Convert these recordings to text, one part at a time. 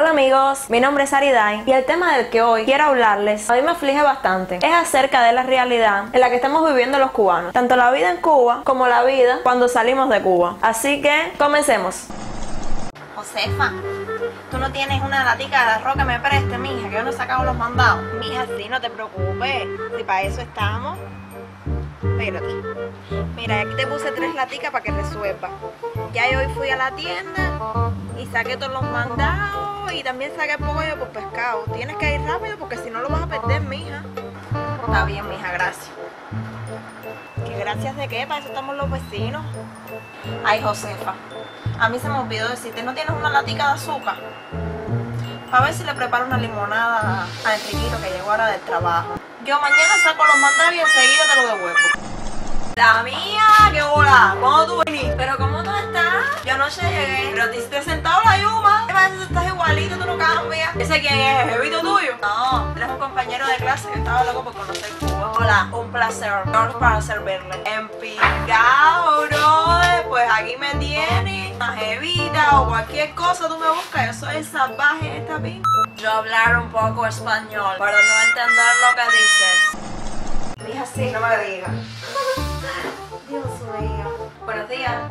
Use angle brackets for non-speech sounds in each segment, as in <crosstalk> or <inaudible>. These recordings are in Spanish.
Hola amigos, mi nombre es Ariday y el tema del que hoy quiero hablarles a mí me aflige bastante. Es acerca de la realidad en la que estamos viviendo los cubanos, tanto la vida en Cuba como la vida cuando salimos de Cuba. Así que comencemos. Josefa, tú no tienes una latica de arroz que me preste, mija, que yo no he sacado los mandados. Mija, sí, no te preocupes, si para eso estamos. Espérate. Mira, aquí te puse tres laticas para que resuelva. Ya hoy fui a la tienda y saqué todos los mandados y también saqué pollo por pescado. Tienes que ir rápido porque si no lo vas a perder, mija. Está bien, mija, gracias. ¿Qué gracias de qué? Para eso estamos los vecinos. Ay, Josefa, a mí se me olvidó decirte, ¿no tienes una latica de azúcar? A ver si le preparo una limonada a Enriquito que llegó ahora del trabajo. Yo mañana saco los mandados y enseguida te lo devuelvo. La mía, qué hola. ¿Cómo tú viniste? Pero ¿cómo tú estás? Yo anoche llegué, pero te hiciste sentado la yuma. ¿Qué pasa? Estás igualito, tú no cambias. ¿Ese quién es? ¿El jevito tuyo? No, de clase estaba loco por conocer Cuba. Hola, un placer. Para servirle. Empicado, brother. Pues aquí me tienes. Una jevita o cualquier cosa tú me buscas. Yo soy salvaje esta pinta. Yo hablar un poco español para no entender lo que dices. Dije así, no me digas. <laughs> Dios mío. Buenos días.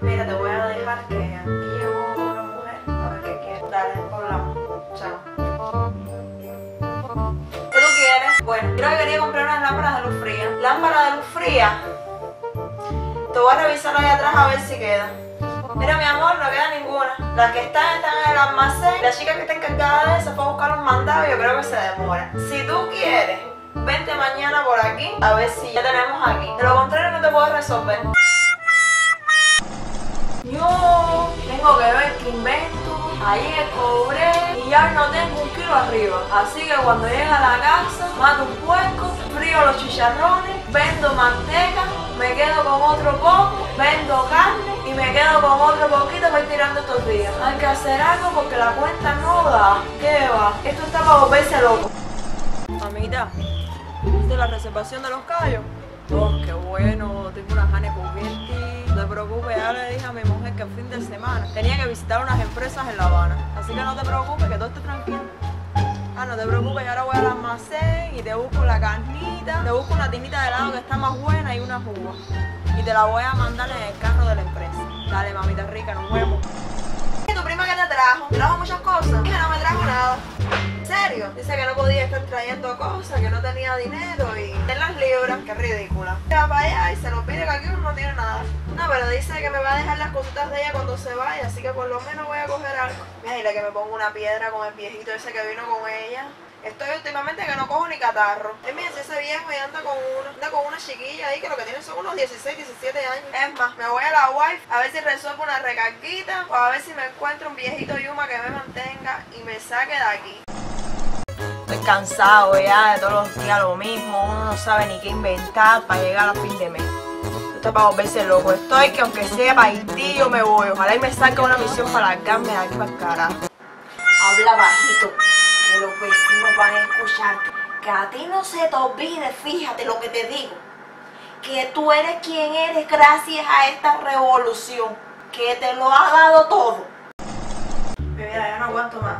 Mira, te voy a dejar que aquí llegó una mujer a ver qué quiere. Dale, hablamos. Chao. ¿Qué tú quieres? Bueno, creo que quería comprar unas lámparas de luz fría. Lámpara de luz fría. Te voy a revisar ahí atrás a ver si queda. Mira, mi amor, no queda ninguna. Las que están están en el almacén. La chica que está encargada de eso fue a buscar un mandado y yo creo que se demora. Si tú quieres, vente mañana por aquí a ver si ya tenemos aquí. De lo contrario, no te puedo resolver. Tengo que ver qué invento. Ayer cobré y ya no tengo un kilo arriba. Así que cuando llegue a la casa, mato un puerco, frío los chicharrones, vendo manteca, me quedo con otro poco, vendo carne y me quedo con otro poquito para ir tirando estos días. Hay que hacer algo porque la cuenta no da. ¿Qué va? Esto está para volverse loco. Mamita, ¿viste la reservación de los callos? Oh, qué bueno, tengo ganas por verte. No te preocupes, ya le dije a mi mujer que el fin de semana tenía que visitar unas empresas en La Habana. Así que no te preocupes, que todo esté tranquilo. Ah, no te preocupes, yo ahora voy al almacén y te busco la carnita, te busco una tinita de helado que está más buena y una uva. Y te la voy a mandar en el carro de la empresa. Dale, mamita rica, nos vemos. Trajo? ¿Te trajo muchas cosas? Dije, no me trajo nada. ¿En serio? Dice que no podía estar trayendo cosas, que no tenía dinero y en las libras. Qué ridícula. Va para allá y se lo pide que aquí no tiene nada. No, pero dice que me va a dejar las cositas de ella cuando se vaya, así que por lo menos voy a coger algo. Mira, dile que me pongo una piedra con el viejito ese que vino con ella. Estoy últimamente que no cojo ni catarro. Es si ese viejo ya anda con una, anda con una chiquilla ahí que lo que tiene son unos 16, 17 años. Es más, me voy a la wife a ver si resuelvo una recarguita o a ver si me encuentro un viejito Yuma que me mantenga y me saque de aquí. Estoy cansado ya de todos los días lo mismo, uno no sabe ni qué inventar para llegar a fin de mes. Esto para volverse loco. Estoy que aunque sea para Haití yo me voy. Ojalá y me salga una misión para largarme de aquí para el carajo. Habla bajito, que los vecinos van a escuchar. Que a ti no se te olvide, fíjate lo que te digo. Que tú eres quien eres gracias a esta revolución. Que te lo ha dado todo. Mira, ya no aguanto más.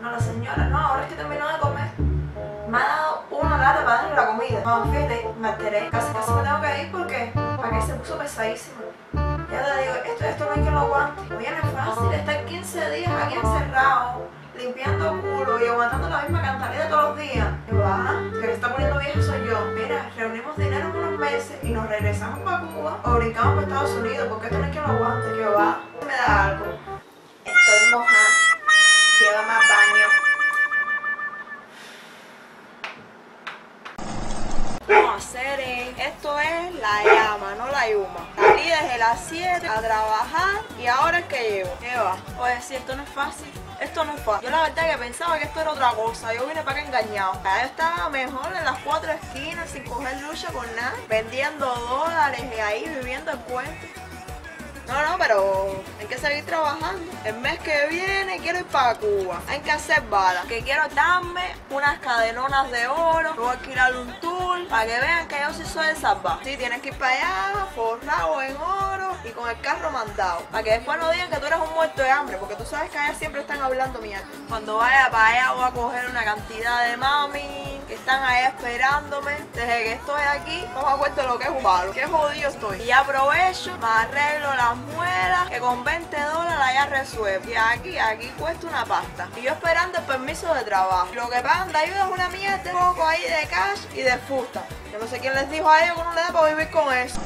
No, la señora, no, ahora es que terminó de comer. Me ha dado una lata para darle la comida. No, fíjate, me alteré. Casi casi me tengo que ir porque para que se puso pesadísimo. Ya te digo, esto, esto no hay que lo aguante. Es fácil estar 15 días aquí encerrado, limpiando culo y aguantando la misma cantaleta todos los días. ¿Qué va? Que le está poniendo viejo soy yo. Mira, reunimos dinero en unos meses y nos regresamos para Cuba o brincamos para Estados Unidos porque esto no hay que lo aguante. ¿Qué va? Me da algo. Estoy mojada. Lleva más baño. A hacer esto es la llama, no la yuma. Salí desde las 7 a trabajar ahora es que llego. ¿Qué va? Oye, si esto no es fácil. Esto no es fácil. Yo la verdad que pensaba que esto era otra cosa. Yo vine para acá engañado. Estaba mejor en las cuatro esquinas sin coger lucha con nada. Vendiendo dólares y ahí viviendo el cuento. No, no, pero hay que seguir trabajando. El mes que viene quiero ir para Cuba. Hay que hacer balas. Que quiero darme unas cadenonas de oro. Voy a alquilar un tour para que vean que yo sí soy de salvar. Sí, tienes que ir para allá, forrado en oro con el carro mandado. Para que después no digan que tú eres un muerto de hambre, porque tú sabes que allá siempre están hablando mierda. Cuando vaya para allá voy a coger una cantidad de mami que están ahí esperándome. Desde que estoy aquí, no me acuerdo lo que es un palo. Qué jodido estoy. Y aprovecho, me arreglo las muelas, que con 20 dólares ya resuelvo. Y aquí, aquí cuesta una pasta. Y yo esperando el permiso de trabajo. Lo que pagan de ayuda es una mierda, poco ahí de cash y de fusta. Yo no sé quién les dijo a ellos que no le da para vivir con eso.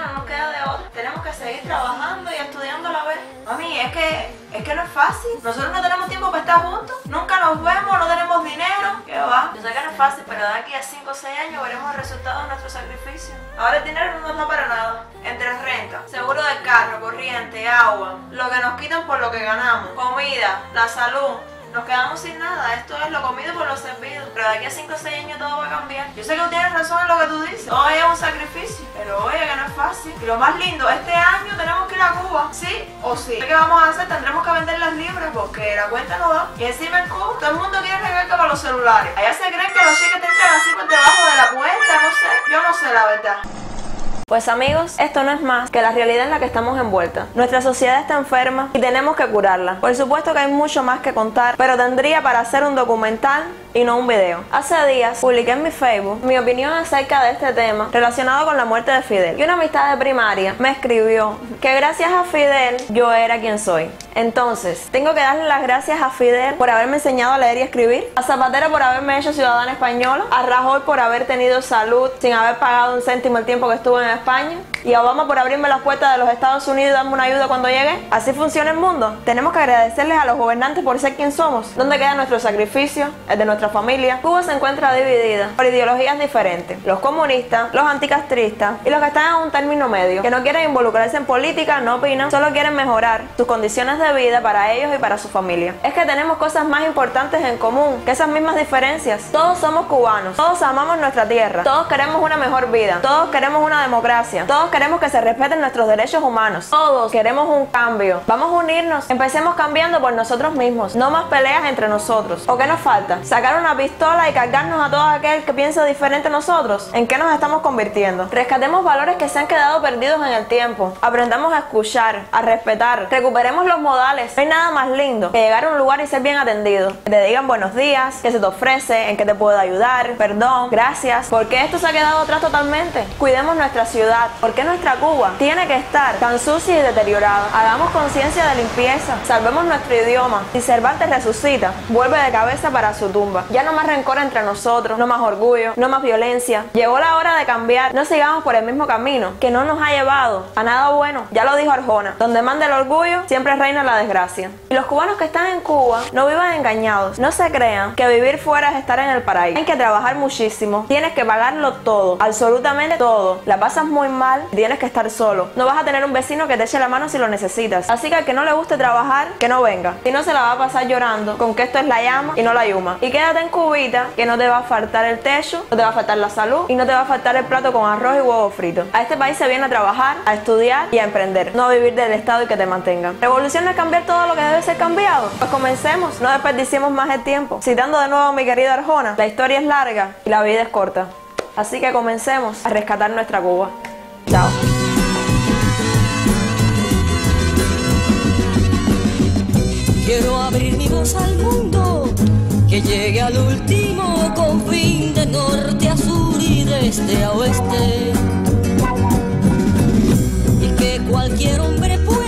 No nos queda de otra. Tenemos que seguir trabajando y estudiando a la vez. Mami, es que, es que no es fácil. Nosotros no tenemos tiempo para estar juntos. Nunca nos vemos, no tenemos dinero. ¿Qué va? Yo sé que no es fácil, pero de aquí a 5 o 6 años veremos el resultado de nuestro sacrificio. Ahora el dinero no nos da para nada. Entre renta, seguro del carro, corriente, agua, lo que nos quitan por lo que ganamos, comida, la salud. Nos quedamos sin nada, esto es lo comido por lo servido. Pero de aquí a 5 o 6 años todo va a cambiar. Yo sé que tú tienes razón en lo que tú dices. Todo es un sacrificio. Pero oye, que no es fácil. Y lo más lindo, este año tenemos que ir a Cuba. ¿Sí o sí? ¿Qué vamos a hacer? Tendremos que vender las libras porque la cuenta no da. Y encima en Cuba, todo el mundo quiere recarga para los celulares. Allá se creen que los cheques te entran así por debajo de la cuenta, no sé. Yo no sé la verdad. Pues amigos, esto no es más que la realidad en la que estamos envueltas. Nuestra sociedad está enferma y tenemos que curarla. Por supuesto que hay mucho más que contar, pero tendría para hacer un documental y no un video. Hace días publiqué en mi Facebook mi opinión acerca de este tema relacionado con la muerte de Fidel. Y una amistad de primaria me escribió que gracias a Fidel yo era quien soy. Entonces, tengo que darle las gracias a Fidel por haberme enseñado a leer y escribir, a Zapatero por haberme hecho ciudadana española, a Rajoy por haber tenido salud sin haber pagado un céntimo el tiempo que estuve en España y a Obama por abrirme las puertas de los Estados Unidos y darme una ayuda cuando llegue. Así funciona el mundo. Tenemos que agradecerles a los gobernantes por ser quien somos. ¿Dónde queda nuestro sacrificio? El de nuestra familia. Cuba se encuentra dividida por ideologías diferentes. Los comunistas, los anticastristas y los que están en un término medio, que no quieren involucrarse en política, no opinan, solo quieren mejorar sus condiciones de vida para ellos y para su familia. Es que tenemos cosas más importantes en común que esas mismas diferencias. Todos somos cubanos, todos amamos nuestra tierra, todos queremos una mejor vida, todos queremos una democracia, todos queremos que se respeten nuestros derechos humanos, todos queremos un cambio. Vamos a unirnos, empecemos cambiando por nosotros mismos, no más peleas entre nosotros. ¿O qué nos falta? ¿Sacar una pistola y cargarnos a todo aquel que piensa diferente a nosotros? ¿En qué nos estamos convirtiendo? Rescatemos valores que se han quedado perdidos en el tiempo. Aprendamos a escuchar, a respetar, recuperemos los modales. No hay nada más lindo que llegar a un lugar y ser bien atendido. Que te digan buenos días, que se te ofrece, en qué te puedo ayudar, perdón, gracias. porque esto se ha quedado atrás totalmente? Cuidemos nuestra ciudad. ¿Por qué nuestra Cuba tiene que estar tan sucia y deteriorada? Hagamos conciencia de limpieza. Salvemos nuestro idioma. Si Cervantes resucita, vuelve de cabeza para su tumba. Ya no más rencor entre nosotros, no más orgullo, no más violencia. Llegó la hora de cambiar. No sigamos por el mismo camino que no nos ha llevado a nada bueno. Ya lo dijo Arjona. Donde manda el orgullo, siempre reina la desgracia. Y los cubanos que están en Cuba no vivan engañados. No se crean que vivir fuera es estar en el paraíso. Hay que trabajar muchísimo. Tienes que pagarlo todo, absolutamente todo. La pasas muy mal, tienes que estar solo. No vas a tener un vecino que te eche la mano si lo necesitas. Así que al que no le guste trabajar, que no venga. Si no se la va a pasar llorando con que esto es la llama y no la yuma. Y en cubita que no te va a faltar el techo, no te va a faltar la salud y no te va a faltar el plato con arroz y huevo frito. A este país se viene a trabajar, a estudiar y a emprender, no a vivir del Estado y que te mantenga. Revolución no es cambiar todo lo que debe ser cambiado. Pues comencemos, no desperdiciemos más el tiempo. Citando de nuevo a mi querida Arjona, la historia es larga y la vida es corta. Así que comencemos a rescatar nuestra Cuba. Chao. Que llegue al último confín de norte a sur y de este a oeste. Y que cualquier hombre pueda